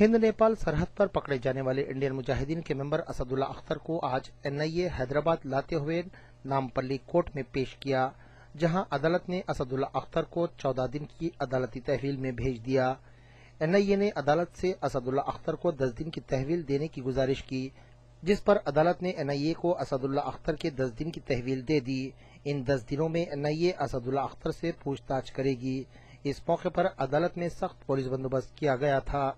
हिंद नेपाल सरहद पर पकड़े जाने वाले इंडियन मुजाहिदीन के मेंबर असदुल्ला अख्तर को आज एनआईए हैदराबाद लाते हुए नामपल्ली कोर्ट में पेश किया, जहाँ अदालत ने असदुल्ला अख्तर को 14 दिन की अदालती तहवील में भेज दिया। एनआईए ने अदालत से असदुल्ला अख्तर को 10 दिन की तहवील देने की गुजारिश की, जिस पर अदालत ने एनआईए को असदुल्ला अख्तर के 10 दिन की तहवील दे दी। इन 10 दिनों में एनआईए असदुल्ला अख्तर से पूछताछ करेगी। इस मौके पर अदालत में सख्त पुलिस बंदोबस्त किया गया था।